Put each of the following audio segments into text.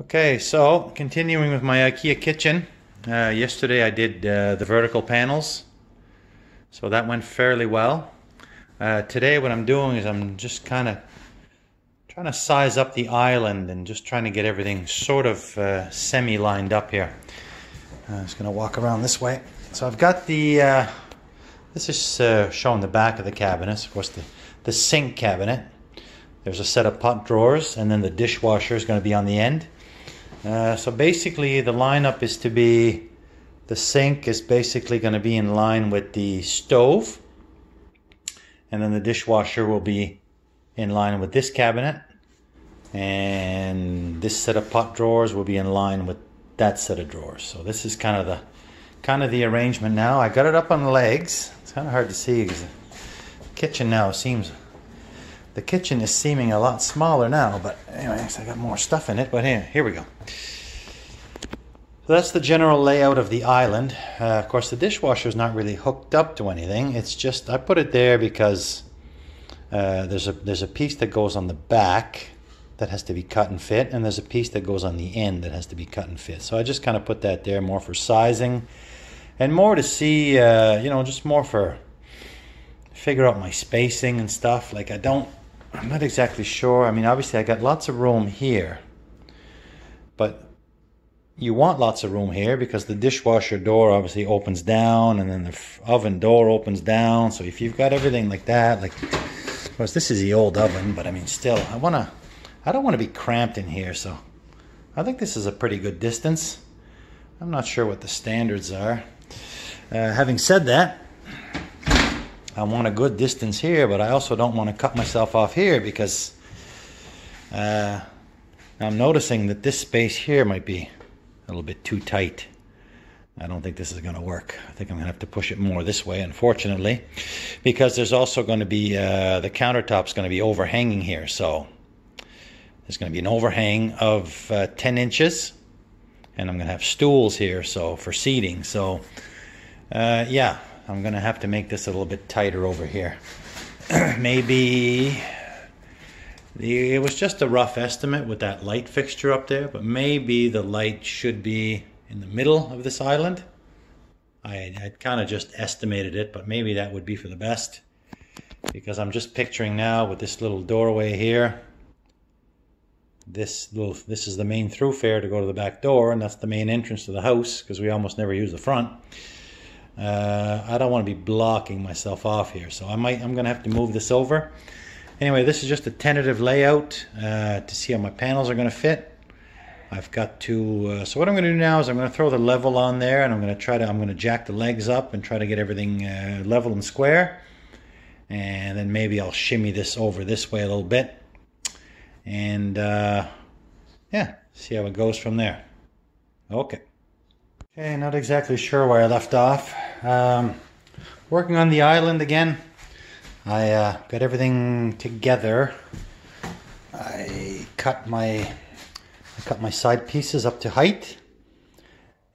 Okay, so continuing with my IKEA kitchen. Uh, yesterday I did uh, the vertical panels, so that went fairly well. Uh, today what I'm doing is I'm just kind of trying to size up the island and just trying to get everything sort of uh, semi-lined up here. Uh, I'm just going to walk around this way. So I've got the, uh, this is showing the back of the cabinets, of course the, the sink cabinet. There's a set of pot drawers and then the dishwasher is going to be on the end. Uh, so basically the lineup is to be, the sink is basically going to be in line with the stove. And then the dishwasher will be in line with this cabinet. And this set of pot drawers will be in line with that set of drawers. So this is kind of the kind of the arrangement now. I got it up on legs. It's kind of hard to see because the kitchen now seems the kitchen is seeming a lot smaller now, but anyway, I got more stuff in it, but here, here we go. So that's the general layout of the island. Uh, of course, the dishwasher is not really hooked up to anything. It's just, I put it there because uh, there's, a, there's a piece that goes on the back that has to be cut and fit, and there's a piece that goes on the end that has to be cut and fit. So I just kind of put that there more for sizing and more to see, uh, you know, just more for figure out my spacing and stuff. Like I don't I'm not exactly sure. I mean, obviously I got lots of room here, but you want lots of room here because the dishwasher door obviously opens down and then the oven door opens down. So if you've got everything like that, like, of course this is the old oven, but I mean, still, I want to, I don't want to be cramped in here. So I think this is a pretty good distance. I'm not sure what the standards are. Uh, having said that, I want a good distance here, but I also don't want to cut myself off here because uh, I'm noticing that this space here might be a little bit too tight. I don't think this is going to work. I think I'm going to have to push it more this way, unfortunately, because there's also going to be uh, the countertop's going to be overhanging here. So there's going to be an overhang of uh, 10 inches, and I'm going to have stools here, so for seating. So uh, yeah, I'm gonna have to make this a little bit tighter over here. maybe the, it was just a rough estimate with that light fixture up there, but maybe the light should be in the middle of this island. I, I kind of just estimated it, but maybe that would be for the best because I'm just picturing now with this little doorway here. This little, this is the main thoroughfare to go to the back door, and that's the main entrance to the house because we almost never use the front uh, I don't want to be blocking myself off here so I might I'm gonna have to move this over. Anyway this is just a tentative layout uh, to see how my panels are gonna fit. I've got to uh, so what I'm gonna do now is I'm gonna throw the level on there and I'm gonna try to I'm gonna jack the legs up and try to get everything uh, level and square. And then maybe I'll shimmy this over this way a little bit. And uh, yeah see how it goes from there. Okay. Okay, not exactly sure where I left off. Um, working on the island again. I uh, got everything together. I cut my I cut my side pieces up to height,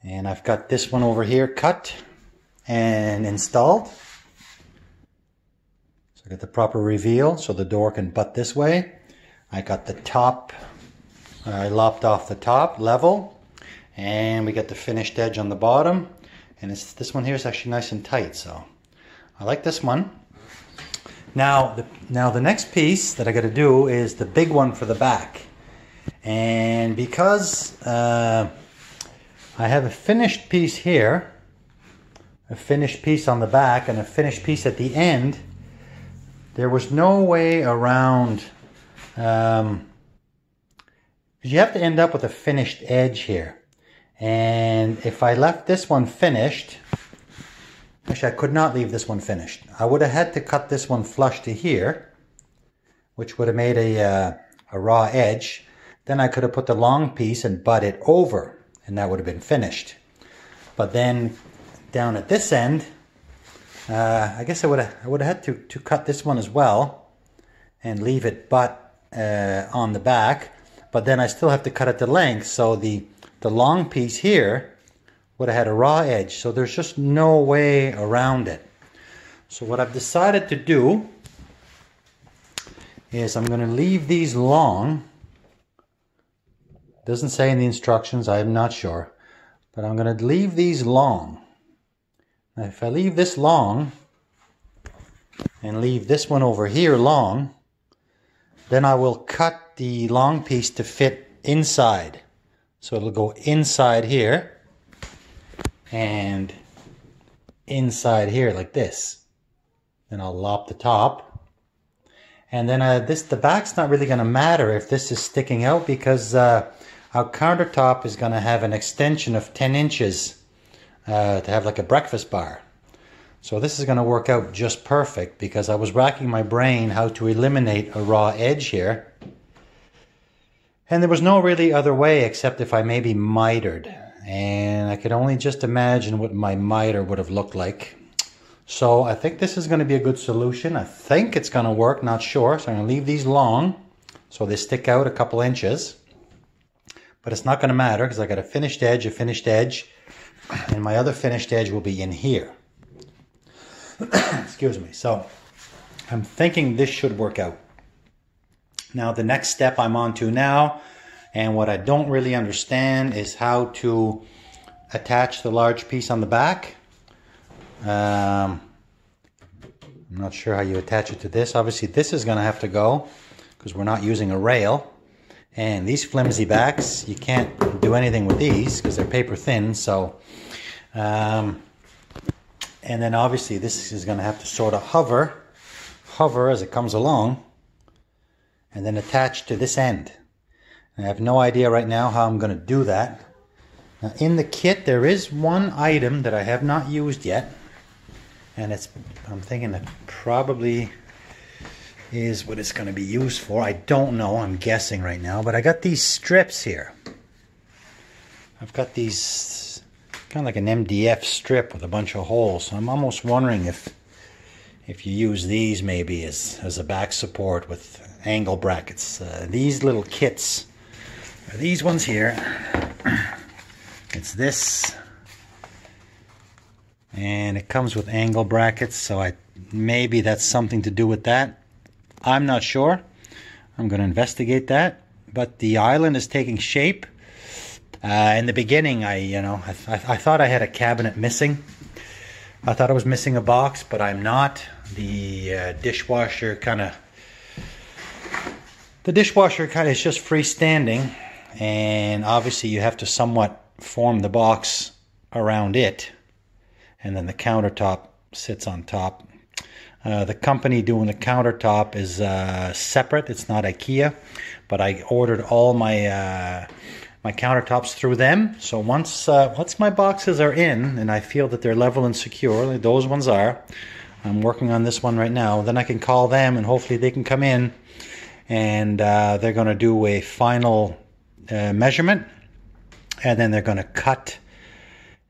and I've got this one over here cut and installed. So I got the proper reveal, so the door can butt this way. I got the top. I lopped off the top level and we got the finished edge on the bottom and it's this one here is actually nice and tight so. I like this one. Now the now the next piece that I got to do is the big one for the back. And because uh, I have a finished piece here a finished piece on the back and a finished piece at the end there was no way around um, you have to end up with a finished edge here and if I left this one finished, actually I could not leave this one finished. I would have had to cut this one flush to here, which would have made a, uh, a raw edge. Then I could have put the long piece and butt it over, and that would have been finished. But then down at this end, uh, I guess I would have, I would have had to, to cut this one as well and leave it butt uh, on the back. But then I still have to cut it to length, so the the long piece here would have had a raw edge, so there's just no way around it. So what I've decided to do is I'm going to leave these long Doesn't say in the instructions, I'm not sure. But I'm going to leave these long. Now if I leave this long, and leave this one over here long, then I will cut the long piece to fit inside. So it'll go inside here and inside here like this. Then I'll lop the top. And then uh, this, the back's not really going to matter if this is sticking out because uh, our countertop is going to have an extension of 10 inches uh, to have like a breakfast bar. So this is going to work out just perfect because I was racking my brain how to eliminate a raw edge here. And there was no really other way except if I maybe mitered. And I could only just imagine what my miter would have looked like. So I think this is going to be a good solution. I think it's going to work, not sure. So I'm going to leave these long so they stick out a couple inches. But it's not going to matter because I got a finished edge, a finished edge, and my other finished edge will be in here. Excuse me. So I'm thinking this should work out. Now the next step I'm on to now, and what I don't really understand is how to attach the large piece on the back. Um, I'm not sure how you attach it to this. Obviously this is going to have to go because we're not using a rail. And these flimsy backs, you can't do anything with these because they're paper thin. So um, and then obviously this is going to have to sort of hover, hover as it comes along, and then attach to this end. And I have no idea right now how I'm going to do that. Now in the kit there is one item that I have not used yet, and it's I'm thinking that probably is what it's going to be used for. I don't know, I'm guessing right now, but I got these strips here. I've got these kind of like an MDF strip with a bunch of holes. So I'm almost wondering if if you use these maybe as, as a back support with angle brackets. Uh, these little kits are these ones here. It's this and it comes with angle brackets so I maybe that's something to do with that. I'm not sure. I'm going to investigate that. But the island is taking shape uh, in the beginning, I you know I, th I thought I had a cabinet missing. I thought I was missing a box, but I'm not. The uh, dishwasher kind of the dishwasher kind of is just freestanding, and obviously you have to somewhat form the box around it, and then the countertop sits on top. Uh, the company doing the countertop is uh, separate. It's not IKEA, but I ordered all my uh, my countertops through them. So once uh, once my boxes are in and I feel that they're level and secure, those ones are. I'm working on this one right now. Then I can call them and hopefully they can come in and uh, they're going to do a final uh, measurement and then they're going to cut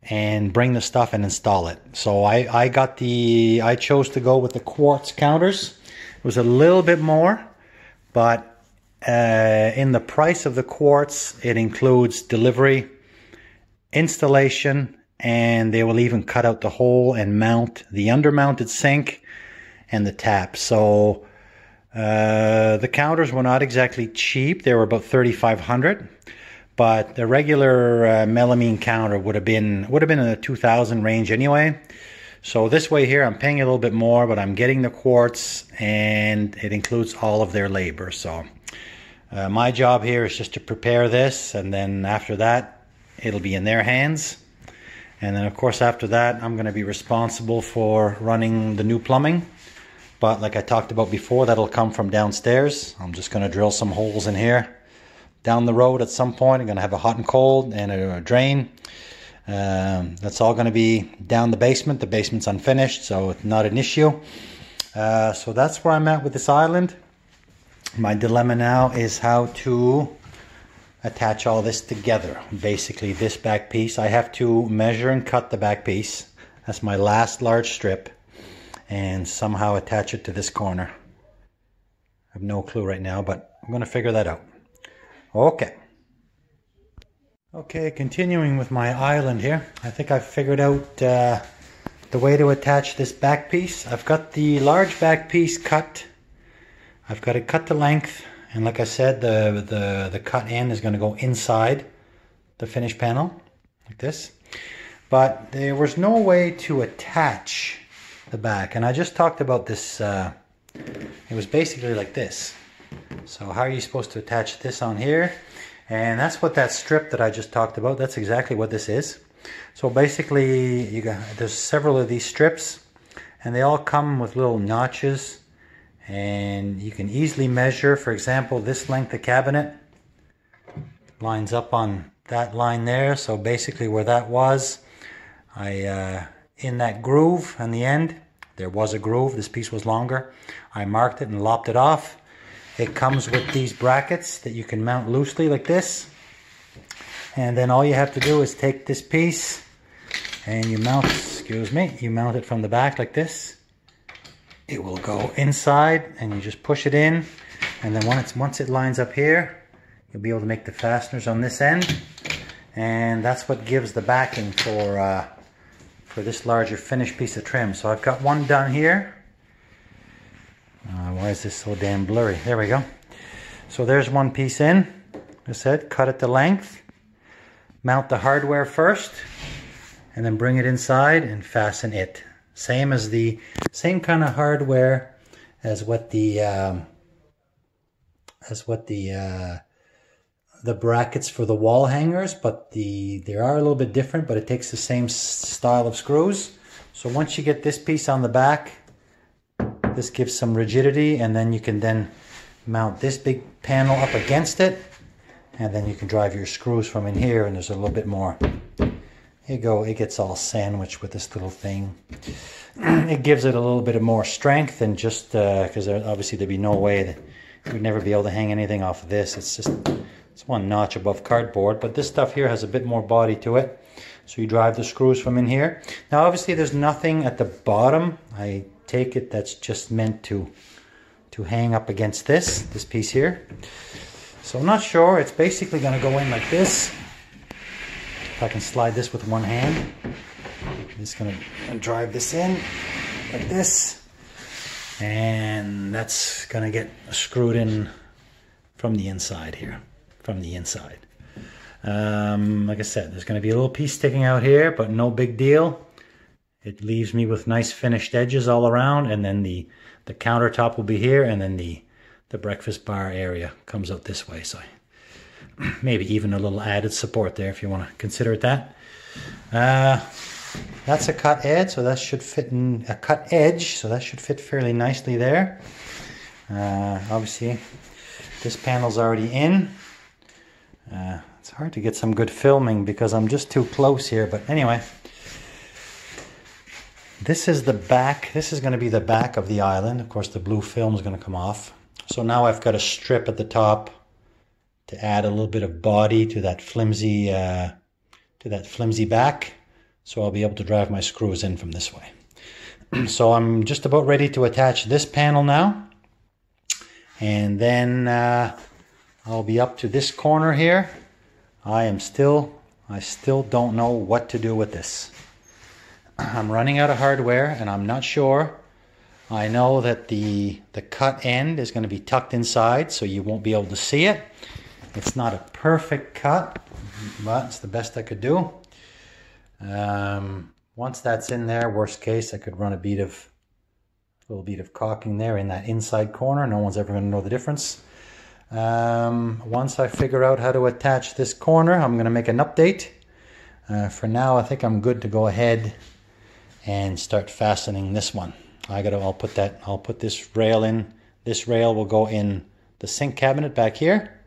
and bring the stuff and install it. So I, I got the, I chose to go with the quartz counters. It was a little bit more, but uh, in the price of the quartz, it includes delivery, installation, and they will even cut out the hole and mount the undermounted sink and the tap. So uh, the counters were not exactly cheap. They were about 3500 but the regular uh, melamine counter would have been would have been in the 2000 range anyway. So this way here, I'm paying a little bit more, but I'm getting the quartz and it includes all of their labor. So uh, my job here is just to prepare this, and then after that, it'll be in their hands. And then, of course, after that, I'm going to be responsible for running the new plumbing. But like I talked about before, that'll come from downstairs. I'm just to drill some holes in here. Down the road at some point, I'm to have a hot and cold and a, drain. Um, that's all to be down the basement. The basement's unfinished, so it's not an issue. Uh, so that's where I'm at with this island. My dilemma now is how to attach all this together. Basically this back piece, I have to measure and cut the back piece. That's my last large strip and somehow attach it to this corner. I have no clue right now, but I'm going to figure that out. Okay. Okay, continuing with my island here. I think I've figured out uh, the way to attach this back piece. I've got the large back piece cut I've got it cut to length And like I said, the, the, the cut end is going to go inside the finish panel, like this. But there was no way to attach the back. And I just talked about this, uh, it was basically like this. So how are you supposed to attach this on here? And that's what that strip that I just talked about, that's exactly what this is. So basically, you got there's several of these strips, and they all come with little notches, and you can easily measure, for example, this length of cabinet lines up on that line there. So basically where that was, I uh, in that groove on the end, there was a groove, this piece was longer. I marked it and lopped it off. It comes with these brackets that you can mount loosely like this. And then all you have to do is take this piece and you mount, excuse me, you mount it from the back like this. It will go inside and you just push it in. And then once, once it lines up here, you'll be able to make the fasteners on this end. And that's what gives the backing for, uh, for this larger finished piece of trim. So I've got one done here. Uh, why is this so damn blurry? There we go. So there's one piece in. I said, cut it to length. Mount the hardware first and then bring it inside and fasten it. Same as the same kind of hardware as what the um, as what the uh, the brackets for the wall hangers, but the they are a little bit different, but it takes the same style of screws. So once you get this piece on the back, this gives some rigidity, and then you can then mount this big panel up against it, and then you can drive your screws from in here, and there's a little bit more here you go, it gets all sandwiched with this little thing. it gives it a little bit of more strength and just because uh, obviously there'd be no way that you would never be able to hang anything off of this. It's just it's one notch above cardboard, but this stuff here has a bit more body to it. So you drive the screws from in here. Now obviously there's nothing at the bottom. I take it that's just meant to to hang up against this, this piece here. So I'm not sure. It's basically going to go in like this. If I can slide this with one hand, I'm just gonna drive this in like this. And that's gonna get screwed in from the inside here, from the inside. Um, like I said, there's gonna be a little piece sticking out here, but no big deal. It leaves me with nice finished edges all around, and then the, the countertop will be here, and then the, the breakfast bar area comes out this way. So maybe even a little added support there if you want to consider it that. Uh, that's a cut edge, so that should fit in a cut edge, so that should fit fairly nicely there. Uh, obviously, this panel's already in. Uh, it's hard to get some good filming because I'm just too close here, but anyway. This is the back, this is going to be the back of the island. Of course, the blue film is going to come off. So now I've got a strip at the top to add a little bit of body to that flimsy uh, to that flimsy back so I'll be able to drive my screws in from this way. so I'm just about ready to attach this panel now and then uh, I'll be up to this corner here. I am still I still don't know what to do with this. I'm running out of hardware and I'm not sure. I know that the the cut end is going to be tucked inside so you won't be able to see it. It's not a perfect cut, but it's the best I could do. Um, once that's in there, worst case, I could run a bead of a little bead of caulking there in that inside corner. No one's ever going to know the difference. Um, once I figure out how to attach this corner, I'm going to make an update. Uh, for now, I think I'm good to go ahead and start fastening this one. I gotta. I'll put that. I'll put this rail in. This rail will go in the sink cabinet back here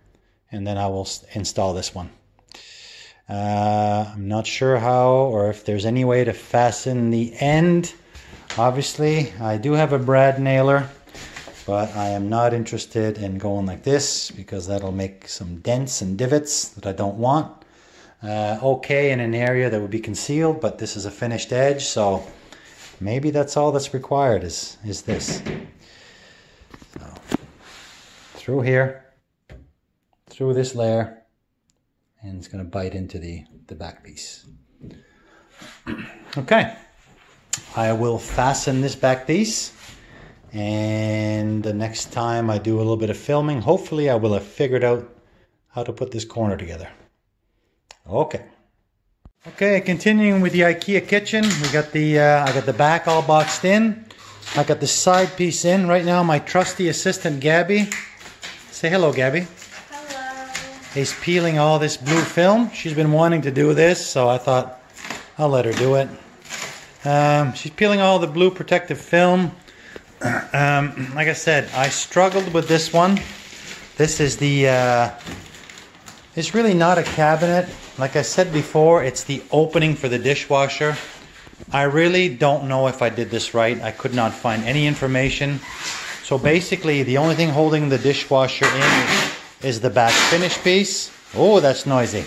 and then I will install this one. Uh, I'm not sure how or if there's any way to fasten the end. Obviously, I do have a brad nailer, but I am not interested in going like this because that'll make some dents and divots that I don't want. Uh, okay in an area that would be concealed, but this is a finished edge, so maybe that's all that's required is, is this. So, through here through this layer and it's going to bite into the, the back piece. okay, I will fasten this back piece And the next time I do a little bit of filming, hopefully I will have figured out how to put this corner together. Okay. Okay, continuing with the IKEA kitchen. We got the uh, I got the back all boxed in. I got the side piece in. Right now my trusty assistant Gabby. Say hello, Gabby. Hello. He's peeling all this blue film. She's been wanting to do this, so I thought I'll let her do it. Um, she's peeling all the blue protective film. Um, like I said, I struggled with this one. This is the, uh, it's really not a cabinet. Like I said before, it's the opening for the dishwasher. I really don't know if I did this right. I could not find any information. So basically, the only thing holding the dishwasher in is the back finish piece. Oh, that's noisy.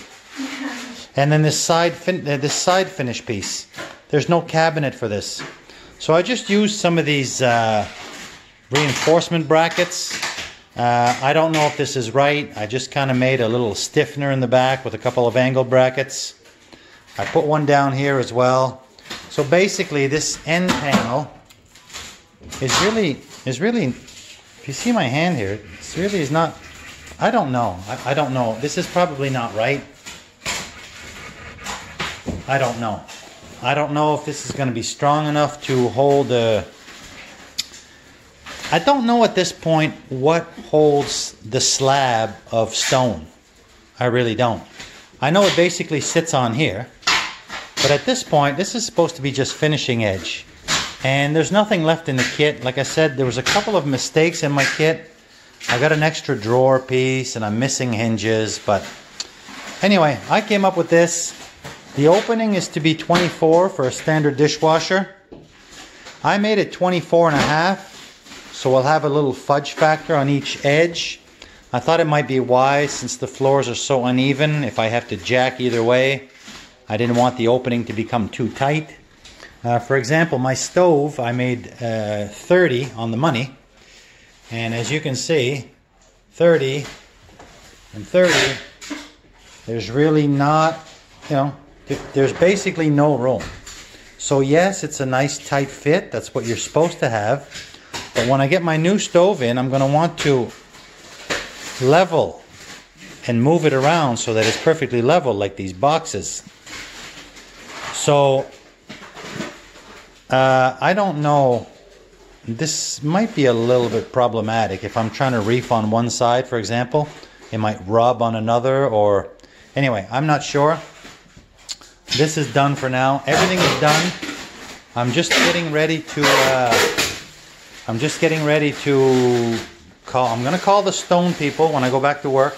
And then this side, fin- uh, this side finish piece. There's no cabinet for this. So I just used some of these uh, reinforcement brackets. Uh, I don't know if this is right. I just kind of made a little stiffener in the back with a couple of angle brackets. I put one down here as well. So basically this end panel is really, is really, if you see my hand here, it's really is not, I don't know. I, I don't know. This is probably not right. I don't know. I don't know if this is going to be strong enough to hold a. I don't know at this point what holds the slab of stone. I really don't. I know it basically sits on here, but at this point, this is supposed to be just finishing edge. And there's nothing left in the kit. Like I said, there was a couple of mistakes in my kit. I got an extra drawer piece and I'm missing hinges, but anyway, I came up with this. The opening is to be 24 for a standard dishwasher. I made it 24 and a half, so we'll have a little fudge factor on each edge. I thought it might be wise since the floors are so uneven if I have to jack either way. I didn't want the opening to become too tight. Uh, for example, my stove, I made uh, 30 on the money. And as you can see, 30 and 30, there's really not, you know, there's basically no room. So yes, it's a nice tight fit. That's what you're supposed to have. But when I get my new stove in, I'm going to want to level and move it around so that it's perfectly level like these boxes. So uh, I don't know. This might be a little bit problematic. If I'm trying to reef on one side, for example, it might rub on another or... Anyway, I'm not sure. This is done for now. Everything is done. I'm just getting ready to. Uh, I'm just getting ready to call. I'm gonna call the stone people when I go back to work.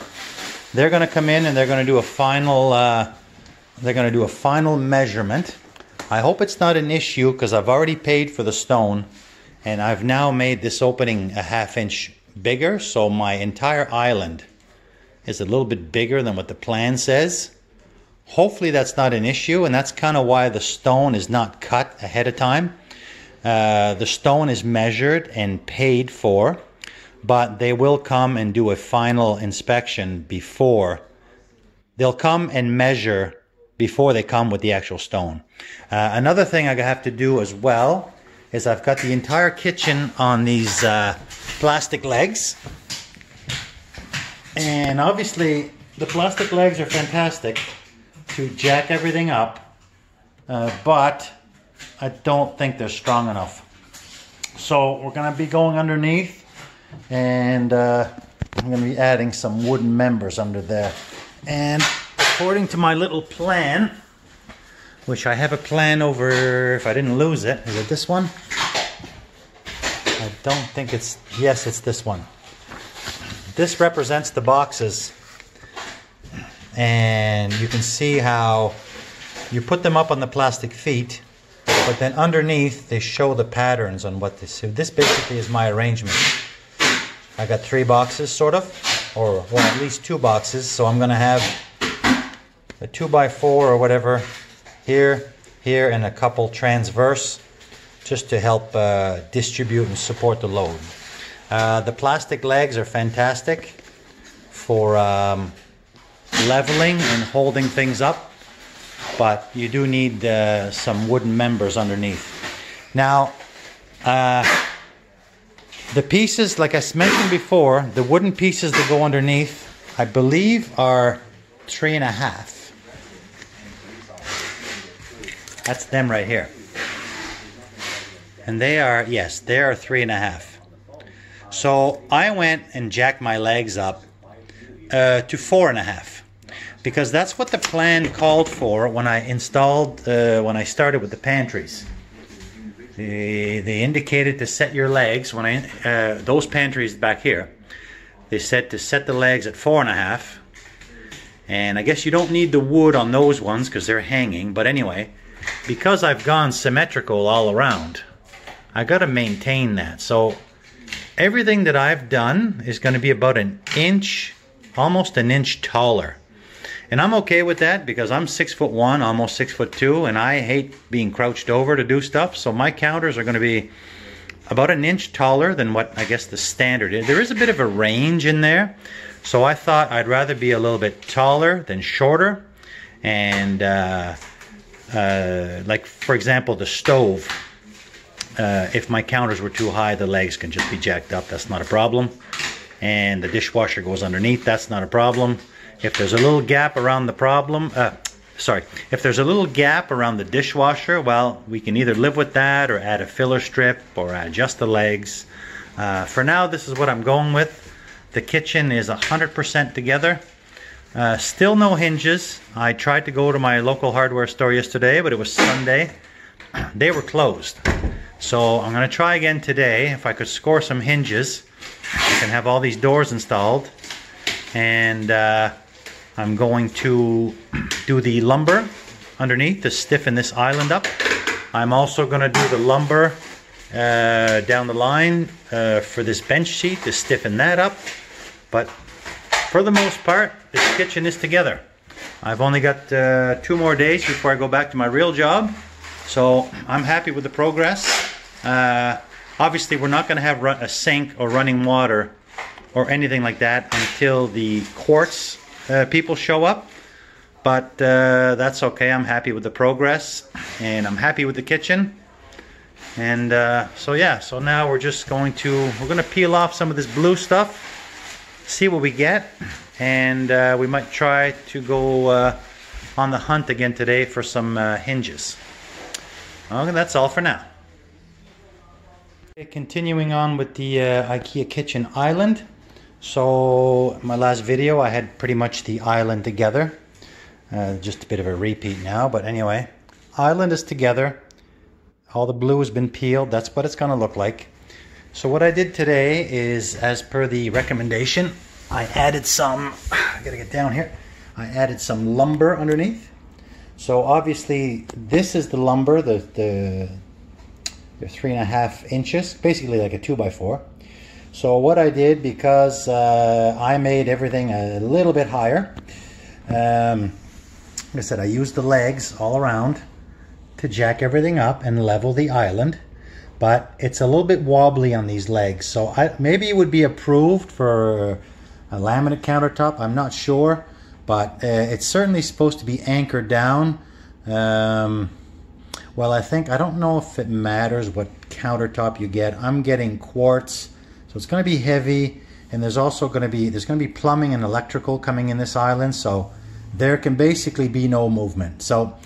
They're gonna come in and they're gonna do a final. Uh, they're gonna do a final measurement. I hope it's not an issue because I've already paid for the stone, and I've now made this opening a half inch bigger. So my entire island is a little bit bigger than what the plan says. Hopefully that's not an issue, and that's kind of why the stone is not cut ahead of time. Uh, the stone is measured and paid for, but they will come and do a final inspection before. They'll come and measure before they come with the actual stone. Uh, another thing I have to do as well is I've got the entire kitchen on these uh, plastic legs. And obviously the plastic legs are fantastic to jack everything up, uh, but I don't think they're strong enough. So we're going to be going underneath and uh, I'm going to be adding some wooden members under there. And according to my little plan, which I have a plan over, if I didn't lose it, is it this one? I don't think it's, yes, it's this one. This represents the boxes and you can see how you put them up on the plastic feet but then underneath they show the patterns on what this so this basically is my arrangement. I got three boxes sort of or well at least two boxes so I'm gonna have a two by four or whatever here here and a couple transverse just to help uh, distribute and support the load. Uh, the plastic legs are fantastic for um, leveling and holding things up, but you do need uh, some wooden members underneath. Now, uh, The pieces, like I mentioned before, the wooden pieces that go underneath, I believe are three and a half. That's them right here. And they are, yes, they are three and a half. So I went and jacked my legs up uh, to four and a half because that's what the plan called for when I installed, uh, when I started with the pantries. They, they indicated to set your legs when I, uh, those pantries back here, they said to set the legs at four and a half. And I guess you don't need the wood on those ones because they're hanging. But anyway, because I've gone symmetrical all around, I got to maintain that. So everything that I've done is going to be about an inch, almost an inch taller. And I'm okay with that because I'm six foot one, almost six foot two, and I hate being crouched over to do stuff. So my counters are going to be about an inch taller than what I guess the standard is. There is a bit of a range in there. So I thought I'd rather be a little bit taller than shorter. And uh, uh, like for example, the stove, uh, if my counters were too high, the legs can just be jacked up. That's not a problem. And the dishwasher goes underneath. That's not a problem. If there's a little gap around the problem, uh, sorry, if there's a little gap around the dishwasher, well, we can either live with that or add a filler strip or adjust the legs. Uh, for now, this is what I'm going with. The kitchen is 100% together. Uh, still no hinges. I tried to go to my local hardware store yesterday, but it was Sunday. They were closed. So I'm going to try again today. If I could score some hinges, I can have all these doors installed. And uh, I'm going to do the lumber underneath to stiffen this island up. I'm also going to do the lumber uh, down the line uh, for this bench seat to stiffen that up. But for the most part, this kitchen is together. I've only got uh, two more days before I go back to my real job. So I'm happy with the progress. Uh, obviously, we're not going to have a sink or running water or anything like that until the quartz uh, people show up. But uh, that's okay. I'm happy with the progress and I'm happy with the kitchen. And uh, so yeah, so now we're just going to, we're to peel off some of this blue stuff see what we get and uh, we might try to go uh, on the hunt again today for some uh, hinges. Okay, that's all for now. Continuing on with the IKEA kitchen island. So my last video I had pretty much the island together. Uh, just a bit of a repeat now, but anyway. Island is together. All the blue has been peeled. That's what it's going to look like. So what I did today is, as per the recommendation, I added some, I gotta get down here, I added some lumber underneath. So obviously this is the lumber, the, the, the three and a half inches, basically like a two by four. So what I did, because uh, I made everything a little bit higher, um, like I said, I used the legs all around to jack everything up and level the island but it's a little bit wobbly on these legs. So I, maybe it would be approved for a laminate countertop. I'm not sure, but uh, it's certainly supposed to be anchored down. Um, well, I think, I don't know if it matters what countertop you get. I'm getting quartz, so it's going to be heavy. And there's also going to be, there's going to be plumbing and electrical coming in this island. So there can basically be no movement. So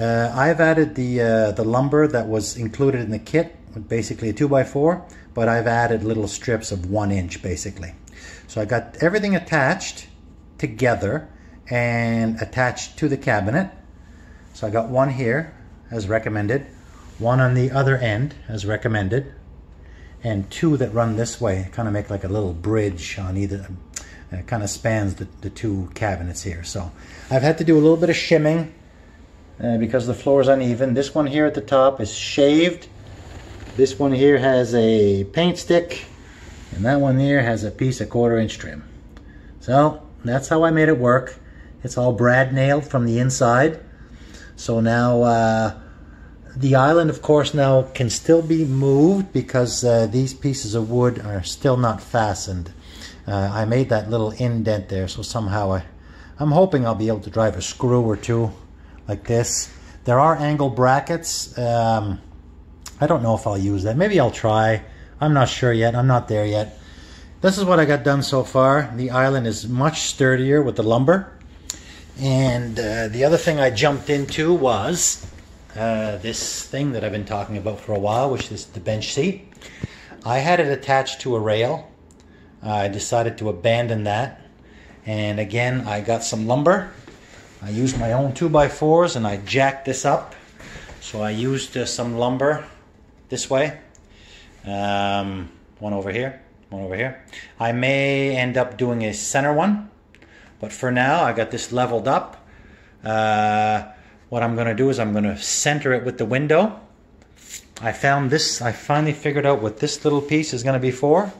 uh, I've added the, uh, the lumber that was included in the kit basically a 2x4, but I've added little strips of one inch basically. So I got everything attached together and attached to the cabinet. So I got one here as recommended, one on the other end as recommended, and two that run this way, kind of make like a little bridge on either, uh, kind of spans the, the two cabinets here. So I've had to do a little bit of shimming uh, because the floor is uneven. This one here at the top is shaved this one here has a paint stick and that one here has a piece of quarter inch trim. So that's how I made it work. It's all brad nailed from the inside. So now uh, the island of course now can still be moved because uh, these pieces of wood are still not fastened. Uh, I made that little indent there so somehow I, I'm hoping I'll be able to drive a screw or two like this. There are angle brackets. Um, I don't know if I'll use that. Maybe I'll try. I'm not sure yet. I'm not there yet. This is what I got done so far. The island is much sturdier with the lumber. And uh, the other thing I jumped into was uh, this thing that I've been talking about for a while, which is the bench seat. I had it attached to a rail. I decided to abandon that. And again, I got some lumber. I used my own 2x4s and I jacked this up. So I used uh, some lumber this way. Um, one over here, one over here. I may end up doing a center one. But for now, I got this leveled up. Uh, what I'm going to do is I'm going to center it with the window. I found this, I finally figured out what this little piece is going to be for.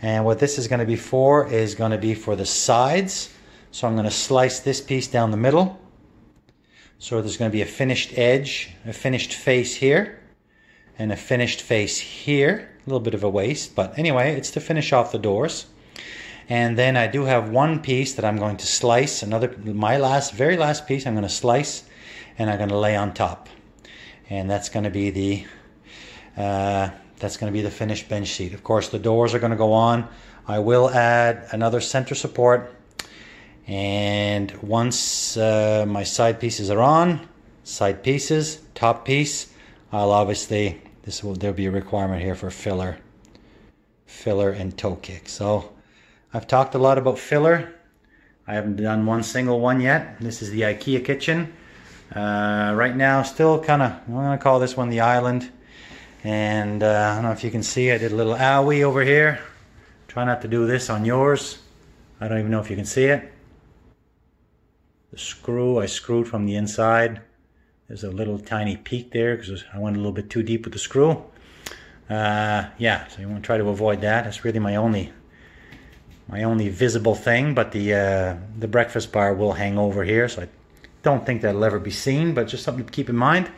And what this is going to be for is going to be for the sides. So I'm going to slice this piece down the middle. So there's going to be a finished edge, a finished face here, and a finished face here. A little bit of a waste, but anyway, it's to finish off the doors. And then I do have one piece that I'm going to slice, another, my last, very last piece I'm going to slice and I'm going to lay on top. And that's going to be the uh, that's going to be the finished bench seat. Of course, the doors are going to go on. I will add another center support. And once uh, my side pieces are on, side pieces, top piece, I'll obviously, this will, there'll be a requirement here for filler, filler and toe kick. So I've talked a lot about filler. I haven't done one single one yet. This is the IKEA kitchen. Uh, right now, still kind of, I'm going to call this one the island. And uh, I don't know if you can see, I did a little owie over here. Try not to do this on yours. I don't even know if you can see it. The screw, I screwed from the inside. There's a little tiny peak there because I went a little bit too deep with the screw. Uh, yeah, so you want to try to avoid that. That's really my only my only visible thing, but the uh, the breakfast bar will hang over here, so I don't think that'll ever be seen, but just something to keep in mind.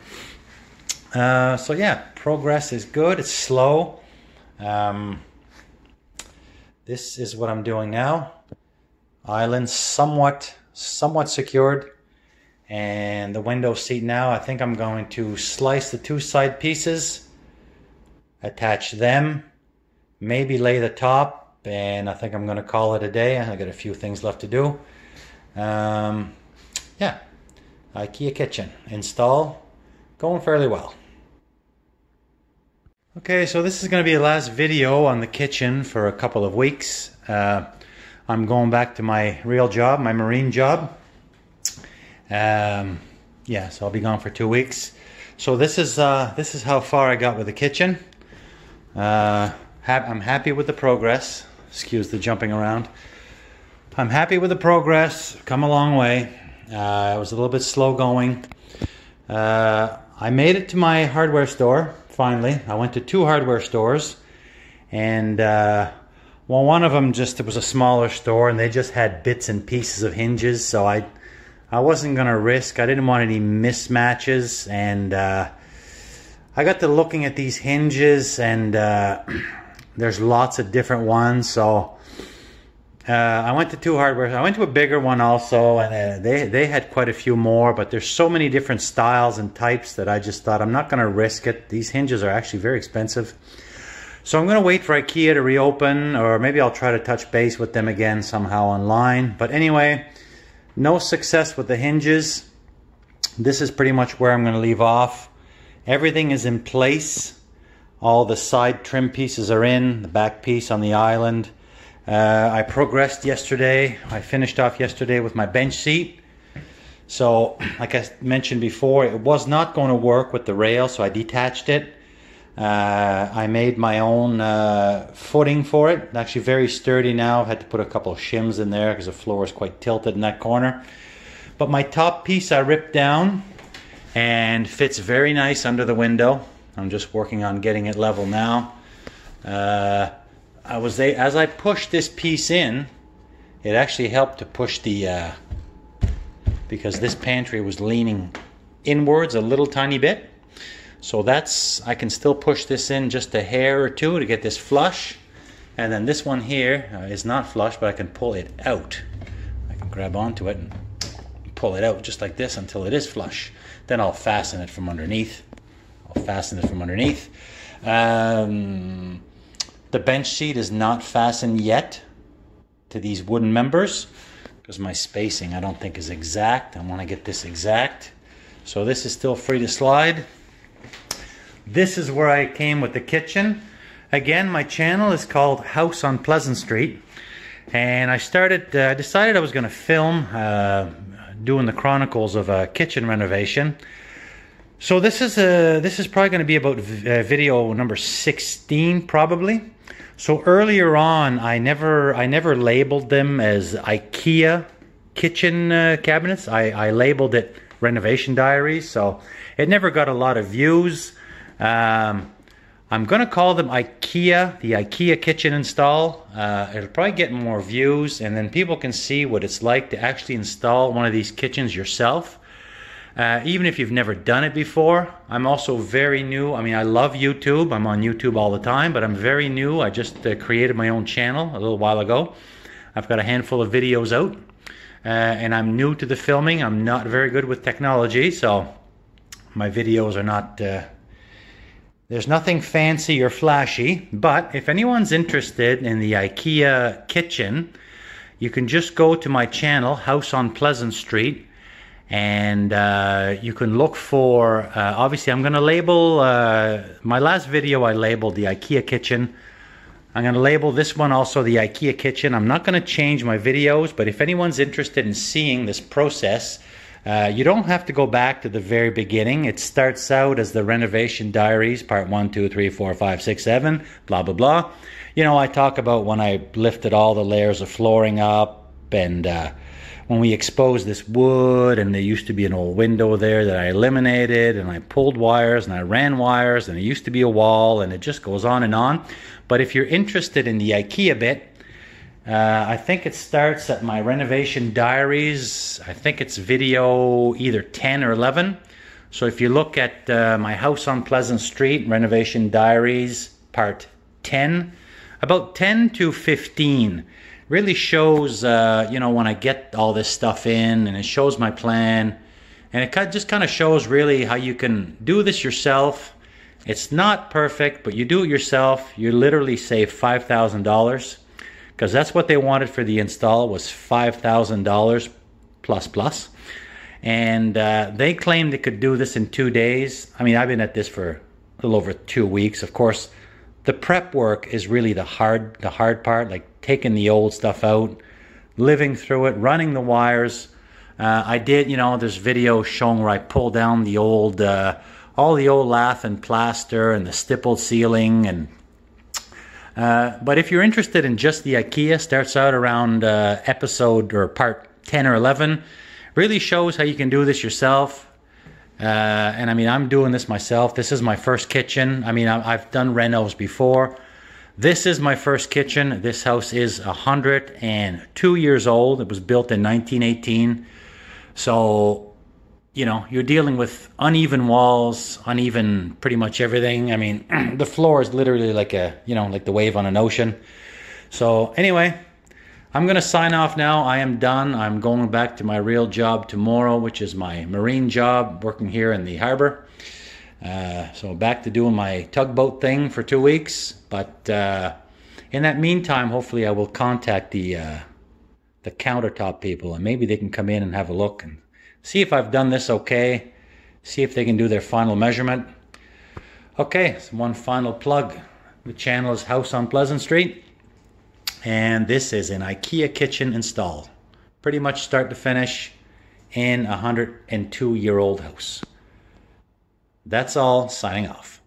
Uh, so yeah, progress is good. It's slow. Um, this is what I'm doing now. Island somewhat, somewhat secured. And the window seat now, I think I'm going to slice the two side pieces, attach them, maybe lay the top, and I think I'm going to call it a day. I got a few things left to do. Um, yeah, IKEA kitchen install going fairly well. Okay, so this is going to be the last video on the kitchen for a couple of weeks. Uh, I'm going back to my real job, my marine job. Um, yeah, so I'll be gone for two weeks. So this is uh, this is how far I got with the kitchen. Uh, ha I'm happy with the progress. Excuse the jumping around. I'm happy with the progress. Come a long way. Uh, I was a little bit slow going. Uh, I made it to my hardware store finally. I went to two hardware stores, and uh, well, one of them just it was a smaller store, and they just had bits and pieces of hinges. So I, I wasn't gonna risk. I didn't want any mismatches, and uh, I got to looking at these hinges, and uh, there's lots of different ones. So. Uh, I went to two hardware. I went to a bigger one also, and uh, they they had quite a few more. But there's so many different styles and types that I just thought I'm not going to risk it. These hinges are actually very expensive, so I'm going to wait for IKEA to reopen, or maybe I'll try to touch base with them again somehow online. But anyway, no success with the hinges. This is pretty much where I'm going to leave off. Everything is in place. All the side trim pieces are in. The back piece on the island. Uh, I progressed yesterday. I finished off yesterday with my bench seat. So, like I mentioned before, it was not going to work with the rail, so I detached it. Uh, I made my own uh, footing for it. Actually, very sturdy now. Had to put a couple of shims in there because the floor is quite tilted in that corner. But my top piece I ripped down and fits very nice under the window. I'm just working on getting it level now. Uh, I was as I pushed this piece in, it actually helped to push the uh, because this pantry was leaning inwards a little tiny bit. So that's I can still push this in just a hair or two to get this flush. And then this one here uh, is not flush, but I can pull it out. I can grab onto it and pull it out just like this until it is flush. Then I'll fasten it from underneath. I'll fasten it from underneath. Um, The bench seat is not fastened yet to these wooden members because my spacing I don't think is exact. I want to get this exact. So this is still free to slide. This is where I came with the kitchen. Again, my channel is called House on Pleasant Street. And I started, uh, I decided I was going to film uh, doing the chronicles of a kitchen renovation. So this is a, this is probably going to be about uh, video number 16 probably. So earlier on, I never I never labeled them as IKEA kitchen uh, cabinets. I, I labeled it renovation diaries. So it never got a lot of views. Um, I'm to call them IKEA, the IKEA kitchen install. Uh, it'll probably get more views and then people can see what it's like to actually install one of these kitchens yourself. Uh, even if you've never done it before. I'm also very new. I mean, I love YouTube. I'm on YouTube all the time, but I'm very new. I just uh, created my own channel a little while ago. I've got a handful of videos out, uh, and I'm new to the filming. I'm not very good with technology, so my videos are not. Uh, there's nothing fancy or flashy, but if anyone's interested in the IKEA kitchen, you can just go to my channel, House on Pleasant Street and uh, you can look for uh, obviously I'm gonna label uh, my last video I labeled the IKEA kitchen. I'm gonna label this one also the IKEA kitchen. I'm not gonna change my videos but if anyone's interested in seeing this process uh, you don't have to go back to the very beginning. It starts out as the renovation diaries part one two three four five six seven blah blah blah. You know I talk about when I lifted all the layers of flooring up and uh, when we exposed this wood and there used to be an old window there that I eliminated and I pulled wires and I ran wires and it used to be a wall and it just goes on and on. But if you're interested in the IKEA bit, uh, I think it starts at my renovation diaries. I think it's video either 10 or 11. So if you look at uh, my house on Pleasant Street, renovation diaries, part 10, about 10 to 15 really shows, uh, you know, when I get all this stuff in and it shows my plan. And it just kind of shows really how you can do this yourself. It's not perfect, but you do it yourself. You literally save $5,000 because that's what they wanted for the install was $5,000 plus plus. And uh, they claimed they could do this in two days. I mean, I've been at this for a little over two weeks. Of course, the prep work is really the hard the hard part like taking the old stuff out living through it running the wires uh, I did you know there's video showing where I pull down the old uh, all the old lath and plaster and the stippled ceiling and uh, but if you're interested in just the IKEA starts out around uh, episode or part 10 or 11 really shows how you can do this yourself uh, and I mean, I'm doing this myself. This is my first kitchen. I mean, I've done renos before. This is my first kitchen. This house is 102 years old. It was built in 1918. So, you know, you're dealing with uneven walls, uneven pretty much everything. I mean, the floor is literally like a, you know, like the wave on an ocean. So, anyway, I'm going to sign off now. I am done. I'm going back to my real job tomorrow, which is my marine job, working here in the harbor. Uh, so back to doing my tugboat thing for two weeks. But uh, in that meantime, hopefully I will contact the uh, the countertop people and maybe they can come in and have a look and see if I've done this okay. See if they can do their final measurement. Okay, so one final plug. The channel is House on Pleasant Street. And this is an IKEA kitchen install. Pretty much start to finish in a 102 year old house. That's all, signing off.